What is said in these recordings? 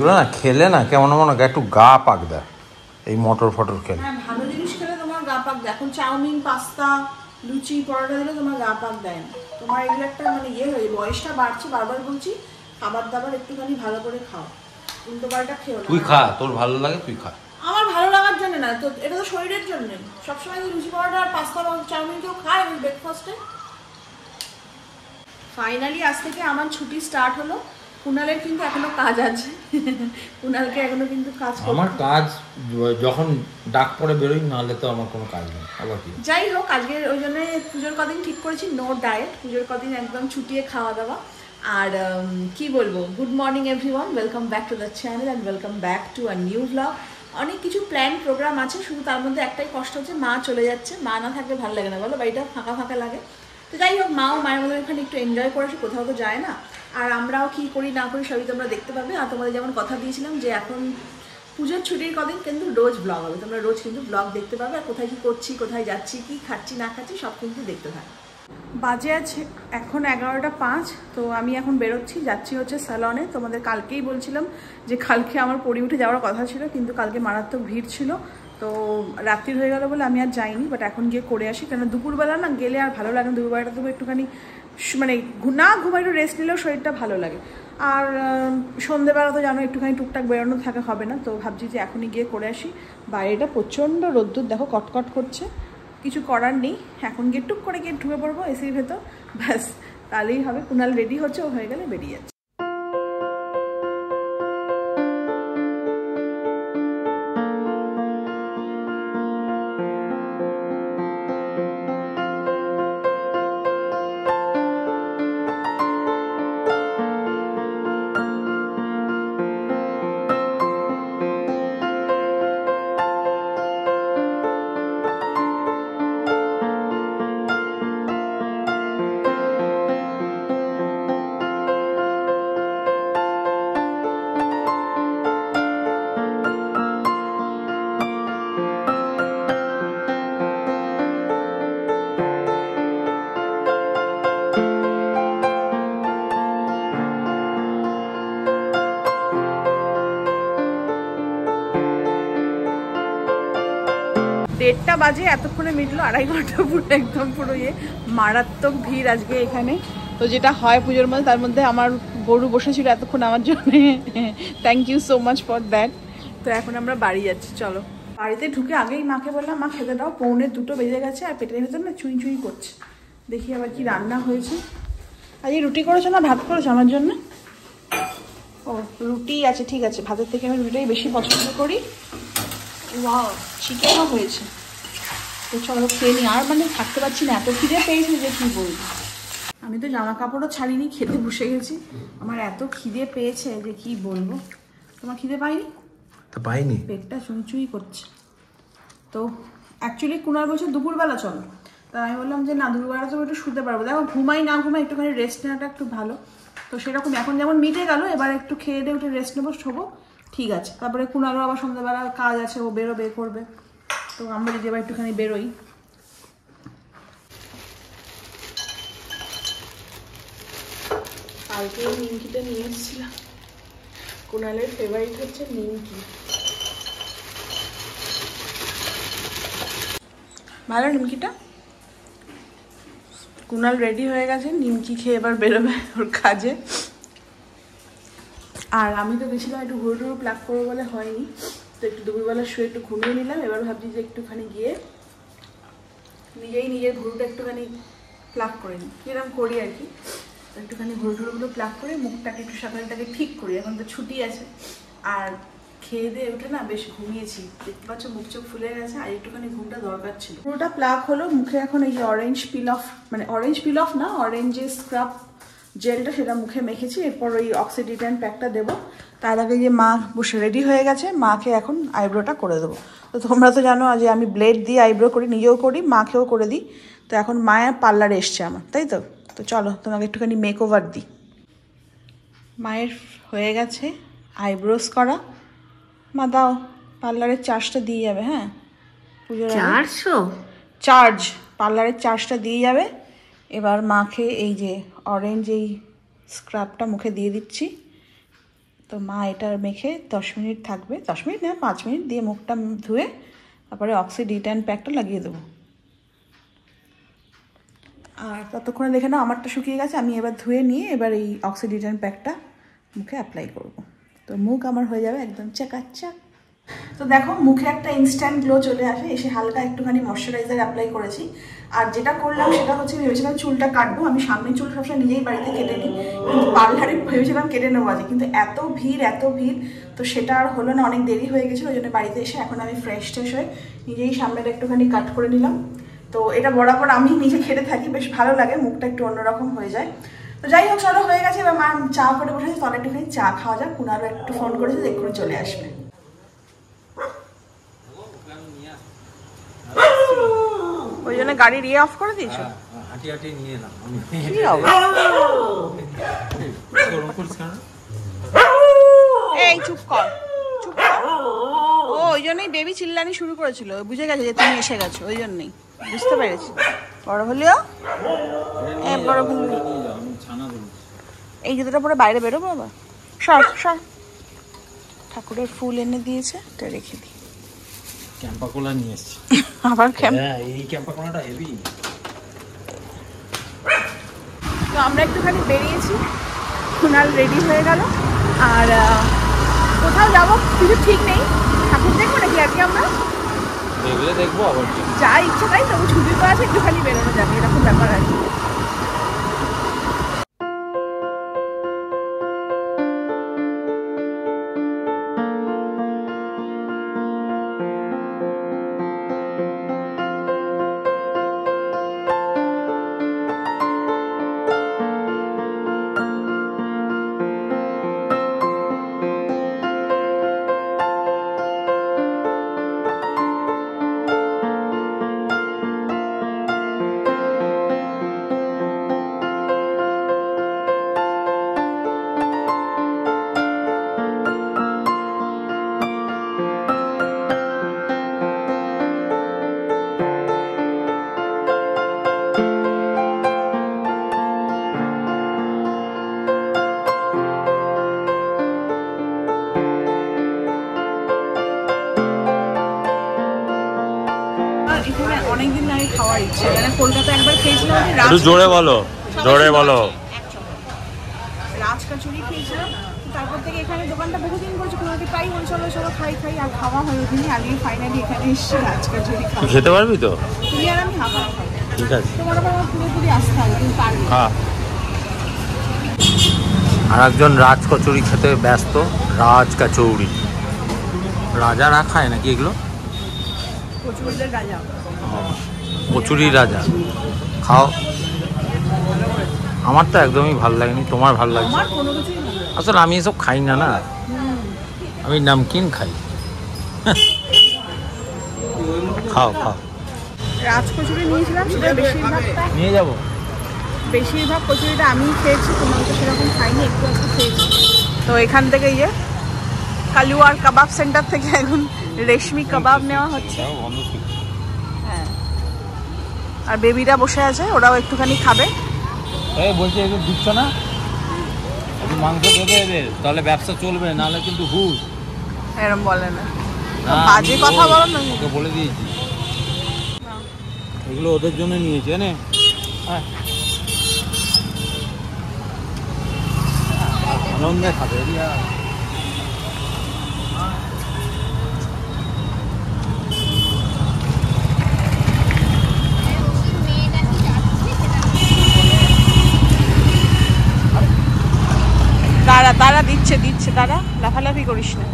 এগুলো না খেলে না কেমন মনে হয় একটু গা পাক দেয়। এই মটর ফটর খেলে। হ্যাঁ ভালো জিনিস খেলে তোমার গা পাক দেয়। এখন চাউমিন পাস্তা লুচি পরোটা দিলে তোমার গা পাক দেয় না। তোমার এগুলো একটা মানে ইয়ে হয়ে বয়সটা বাড়ছে বারবার বলছি খাবার দাবার একটুখানি ভালো করে খাও। উল্টো পাল্টা খেও না। তুই খা তোর ভালো লাগে তুই খা। আমার ভালো লাগার জন্য না তো এটা তো শরীরের জন্য। সবসময় তো লুচি পরোটা আর পাস্তা বা চাউমিন কেউ খায় ব্রেকফাস্টে ফাইনালি আজ থেকে আমার ছুটি স্টার্ট হলো। কুনালের কিন্তু এখনও কাজ আছে। কুনালকে এখনও কিন্তু কাজ আমার কাজ যখন ডাক পরে বেরোই নাহলে তো আমার কোনো কাজ নেই। আবার কি? যাই হোক আজকে ওই জন্য পুজোর কদিন ঠিক করেছি নো ডায়েট পুজোর কদিন একদম ছুটিয়ে খাওয়া দাওয়া। আর কি বলব? Good morning everyone welcome back to the channel and welcome back to a new blog অনেক কিছু প্ল্যান প্রোগ্রাম আছে শুধু তার মধ্যে একটাই কষ্ট হচ্ছে মা চলে যাচ্ছে। মা না থাকলে ভালো লাগে না বলো? বাড়িটা ফাঁকা ফাঁকা লাগে। তো যাই হোক মাও মায়ের মধ্যে এখানে একটু এনজয় করেছে কোথাও তো যায় না। আর আমরাও কি করি না করি সবই তোমরা দেখতে পাবে। আর তোমাদের যেমন কথা দিয়েছিলাম যে এখন পুজোর ছুটির কদিন কিন্তু রোজ ব্লগ হবে। তোমরা রোজ কিন্তু ব্লগ দেখতে পাবে আর কোথায় কি করছি, কোথায় যাচ্ছি, কি খাচ্ছি, না খাচ্ছি সব কিন্তু দেখতে থাকবে বাজে আছে এখন এগারোটা পাঁচ, তো আমি এখন বেরোচ্ছি, যাচ্ছি হচ্ছে স্যালনে তোমাদের কালকেই বলছিলাম যে কালকে আমার পড়ি উঠে যাওয়ার কথা ছিল, কিন্তু কালকে মারাত্মক ভিড় ছিল। তো রাত্রির হয়ে গেল বলে আমি আর যাইনি বাট এখন গিয়ে করে আসি। কেন, দুপুরবেলা না গেলে আর ভালো লাগে না, দুপুরবেলাটা তবু একটুখানি মানে না ঘুমাই একটু রেস্ট নিলেও শরীরটা ভালো লাগে। আর সন্ধেবেলা তো জানো একটুখানি টুকটাক বেরোনো থাকা হবে না, তো ভাবছি যে এখনই গিয়ে করে আসি। বাইরেটা প্রচণ্ড রোদ্দুর, দেখো কটকট করছে। কিছু করার নেই, এখন গিয়ে টুক করে গিয়ে ঢুকে পড়ব এসির ভেতর। ব্যাস, তাহলেই হবে। কুনাল রেডি হচ্ছে, ও হয়ে গেলে বেরিয়ে যাচ্ছে। দেড়টা বাজে, এতক্ষণে মিটলো, আড়াই ঘণ্টা পুরো একদম পুরো ইয়ে। মারাত্মক ভিড় আজকে এখানে। তো যেটা হয় পুজোর মধ্যে তার মধ্যে আমার গরু বসেছিল এতক্ষণ আমার জন্য। Thank you so much for that তো এখন আমরা বাড়ি যাচ্ছি, চলো। বাড়িতে ঢুকে আগেই মাকে বললাম, মা, খেতে দাও, পৌনে দুটো বেজে গেছে আর পেটের ভেতর না চুই চুই করছে। দেখি আবার কি রান্না হয়েছে। আজ এই রুটি করেছ না ভাত করেছ আমার জন্য? ও, রুটি আছে, ঠিক আছে। ভাতের থেকে আমি রুটিটাই বেশি পছন্দ করি। চিকেনও হয়েছে। তো চলো খেয়ে নি। আর মানে থাকতে পারছি না এত খিদে পেয়েছে যে কি বলব? আমি তো জামা কাপড়ও ছাড়িনি খেতে বসে গেছি। আমার এত খিদে পেয়েছে যে কি বলব? তোমার খিদে পাইনি? তা পাইনি। পেটটা চুঁচুই করছে। তো অ্যাকচুয়ালি কুনার বলছে দুপুরবেলা চলো। তা আমি বললাম যে না দুপুরবেলা তো একটু শুতে পারব। দেখো ঘুমাই না ঘুমাই একটুখানি রেস্ট নেওয়াটা একটু ভালো। তো সেরকম এখন যেমন মিটে গেল এবার একটু খেয়ে দিয়ে উঠে রেস্ট নেব শোবো ঠিক আছে। তারপরে কুনারও আবার সন্ধ্যাবেলা কাজ আছে ও বেরোবে করবে। তো আমরা যদি এবার একটুখানি বেরোই। কালকে নিমকিটা নিয়ে এসেছিলাম। কুনালের ফেভারিট হচ্ছে নিমকি। ভালো নিমকিটা? কুনাল রেডি হয়ে গেছে নিমকি খেয়ে এবার বেরোবে ওর কাজে। আর আমি তো গেছিলাম একটু ঘুরে টুরু প্লাক করব বলে হয়নি। তো একটু দুপুরবেলা শুয়ে একটু ঘুমিয়ে নিলাম, এবার ভাবছি যে একটুখানি গিয়ে নিজেই নিজের ঘুরুটা একটুখানি প্লাক করে নিই। কিরম করি আর কি? একটুখানি ঘুরু টুরুগুলো প্লাক করে মুখটাকে একটু সকালটাকে ঠিক করি, এখন তো ছুটি আছে। আর খেয়ে দিয়ে উঠে না বেশ ঘুমিয়েছি। দেখতে পাচ্ছ মুখ চোখ ফুলে গেছে, আর একটুখানি ঘুমটা দরকার ছিল। পুরোটা প্লাক হলো, মুখে এখন এই যে অরেঞ্জ পিল অফ মানে অরেঞ্জ পিল অফ না অরেঞ্জের স্ক্রাব জেলটা সেটা মুখে মেখেছি এরপর ওই অক্সিডিটেন্ট প্যাকটা দেবো। তার আগে যে মা বসে রেডি হয়ে গেছে মাকে এখন আইব্রোটা করে দেবো। তো তোমরা তো জানো যে আমি ব্লেড দিয়ে আইব্রো করি নিজেও করি মাকেও করে দিই। তো এখন মায়ের পার্লারে এসছে আমার তাই তো? তো চলো তোমাকে একটুখানি মেক ওভার দিই। মায়ের হয়ে গেছে আইব্রোস করা। মা দাও পার্লারের চার্জটা দিয়ে যাবে হ্যাঁ? পুজোর চার্জ পার্লারের চার্জটা দিয়ে যাবে। এবার মাকে এই যে অরেঞ্জ এই স্ক্রাবটা মুখে দিয়ে দিচ্ছি। তো মা এটা মেখে দশ মিনিট থাকবে। দশ মিনিট না, পাঁচ মিনিট দিয়ে মুখটা ধুয়ে তারপরে অক্সি প্যাকটা লাগিয়ে দেবো। আর ততক্ষণে দেখে না আমারটা শুকিয়ে গেছে। আমি এবার ধুয়ে নিয়ে এবার এই অক্সি প্যাকটা মুখে অ্যাপ্লাই করব। তো মুখ আমার হয়ে যাবে একদম চাকাচ্চাক তো দেখো মুখে একটা ইনস্ট্যান্ট গ্লো চলে আসে এসে হালকা একটুখানি ময়শ্চারাইজার অ্যাপ্লাই করেছি। আর যেটা করলাম সেটা হচ্ছে ভেবেছিলাম চুলটা কাটবো আমি সামনের চুল সবসময় নিজেই বাড়িতে কেটে নিই কিন্তু পার্লারে ভেবেছিলাম কেটে নেব আজকে কিন্তু এত ভিড় এত ভিড় তো সেটা আর হলো না অনেক দেরি হয়ে গেছিল ওই জন্য বাড়িতে এসে এখন আমি ফ্রেশ ট্রেশ হয়ে নিজেই সামনের একটুখানি কাট করে নিলাম। তো এটা বরাবর আমি নিজে খেতে থাকি বেশ ভালো লাগে মুখটা একটু অন্যরকম হয়ে যায়। তো যাই হোক চলো হয়ে গেছে এবার মা চা করে বসেছে তাহলে একটুখানি চা খাওয়া যাক কুনারও একটু ফোন করেছে এক্ষুনি চলে আসবে ওই জন্য গাড়ির ইয়ে অফ করে দিয়েছ? হাঁটি হাঁটি নিয়ে এলাম? এই চুপ কর চুপ কর। ও ওই জন্যই বেবি চিল্লানি শুরু করেছিল। বুঝে গেছে যে তুমি এসে গেছো ওই জন্যই। বুঝতে পেরেছি। বড় হলেও? বড় দেবো। এই জুতোটা পরে বাইরে বেরোবো আবার? সর সর। ঠাকুরের ফুল এনে দিয়েছে এটা রেখে দিই। ক্যাম্পা কোলা নিয়ে এসছি আবার ক্যাম্প হ্যাঁ এই ক্যাম্পা কোলাটা হেভি তো আমরা একটুখানি বেরিয়েছি। কুনাল রেডি হয়ে গেল। আর কোথাও যাব কিছু ঠিক নেই। ঠাকুর দেখব নাকি আজকে আমরা? দেখলে দেখব আবার কি। যা ইচ্ছা তাই তবু ছুটি তো আছে একটুখানি বেরোনো যাবে এরকম ব্যাপার আর খেয়েছিলাম একটু জোরে বলো জোরে বলো। রাজ কচুরি খেয়েছিলাম তারপর থেকে এখানে দোকানটা বহুদিন করেছে কোনো মতে পাই বল চলো চলো খাই খাই আর খাওয়া হয়ে ওঠেনি। আগে ফাইনালি এখানে এসেছি রাজ কচুরি তুই খেতে পারবি তো? তুমি আর আমি হাফ হাফ ঠিক আছে। তোমার আবার আমার পুরোপুরি আসতে হবে তুমি পারবে। হ্যাঁ। আর একজন রাজ কচুরি খেতে ব্যস্ত রাজ কচৌরি রাজারা খায় নাকি এগুলো? রাজা। কচুরি রাজা। খাও। আমার তো একদমই ভালো লাগেনি তোমার ভালো লাগছে? আসলে আমি এসব খাই না না? আমি নামকিন খাই। খাও খাও। রাজ নিয়েছিলাম সেটা বেশিরভাগটা নিয়ে যাব। বেশিরভাগ কচুরিটা আমিই খেয়েছি তোমার তো সেরকম খাইনি একটু একটু খেয়েছি। তো এখান থেকে ইয়ে কালুয়ার কাবাব সেন্টার থেকে এখন রেশমি কাবাব নেওয়া হচ্ছে। আর বেবিরা বসে আছে ওরাও একটুখানি খাবে। এই বলছি এগুলো দিচ্ছ না? মাংস দেবে এদের তাহলে ব্যবসা চলবে নাহলে কিন্তু হুশ। এরম বলে না। বাজে কথা বলো না। ওকে বলে দিয়েছি। এগুলো ওদের জন্য নিয়েছি জানে? হ্যাঁ। আনন্দে খাবে রিয়া। তারা তারা দিচ্ছে দিচ্ছে তারা লাফালাফি করিস না।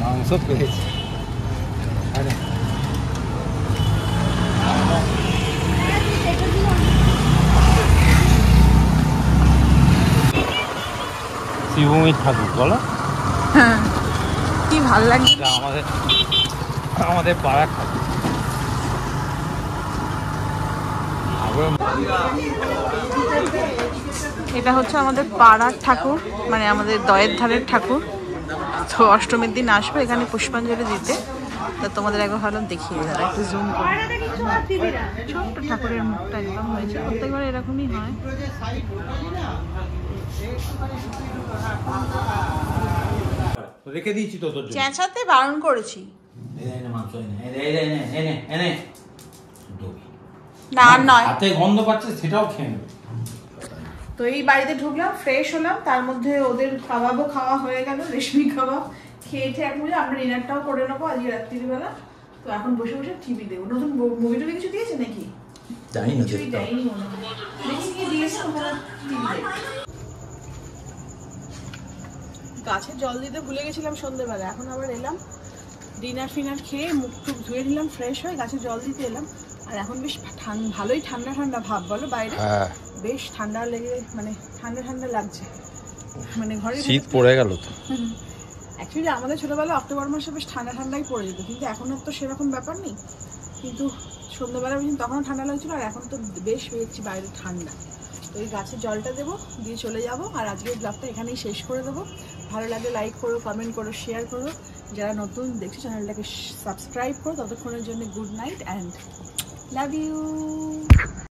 মাংস পেয়েছি। আরে। শিবভূমির ঠাকুর বলো। কি ভালো লাগছে আমাদের আমাদের পাড়ার ঠাকুর। এটা হচ্ছে আমাদের পাড়ার ঠাকুর মানে আমাদের দয়ের ধারের ঠাকুর। তো অষ্টমীর দিন আসবে এখানে পুষ্পাঞ্জলি দিতে। তা তোমাদের একবার ভাবলাম দেখিয়ে দাঁড়া একটু জুম করে। ছোট্ট ঠাকুরের মুখটা একদম হয়েছে প্রত্যেকবার এরকমই হয়। রেখে দিয়েছি তো তোর চেঁচাতে বারণ করেছি। না নয়। হাতে গন্ধ পাচ্ছে সেটাও খেয়ে নেবে। তো এই বাড়িতে ঢুকলাম ফ্রেশ হলাম তার মধ্যে ওদের খাওয়াবো খাওয়া হয়ে গেল রেশমি কাবাব খেয়ে খেয়ে এখন আমরা ডিনারটাও করে নেব আজকে রাত্রিবেলা। তো এখন বসে বসে টিভি দেবো নতুন মুভি টুভি কিছু দিয়েছে নাকি? জানি না কিছুই দেয়নি মনে দেখি কি দিয়েছে ওখানে গাছে জল দিতে ভুলে গেছিলাম সন্ধ্যেবেলা এখন আবার এলাম। ডিনার ফিনার খেয়ে মুখ টুক ধুয়ে নিলাম ফ্রেশ হয়ে গাছে জল দিতে এলাম। আর এখন বেশ ঠান- ভালোই ঠান্ডা ঠান্ডা ভাব বলো বাইরে? হ্যাঁ। বেশ ঠান্ডা লেগে মানে ঠান্ডা ঠান্ডা লাগছে। মানে ঘরে শীত পড়ে গেল তো। অ্যাকচুয়ালি আমাদের ছোটবেলা অক্টোবর মাসে বেশ ঠান্ডা ঠান্ডাই পড়ে যেত কিন্তু এখন আর তো সেরকম ব্যাপার নেই। কিন্তু সন্ধ্যাবেলা বেশি তখনও ঠান্ডা লাগছিল আর এখন তো বেশ হয়েছি বাইরে ঠান্ডা। তো এই গাছে জলটা দেবো দিয়ে চলে যাব আর আজকের ব্লগটা এখানেই শেষ করে দেবো। ভালো লাগলে লাইক করো কমেন্ট করো শেয়ার করো। যারা নতুন দেখছ চ্যানেলটাকে সাবস্ক্রাইব করো। ততক্ষণের জন্য good night and love you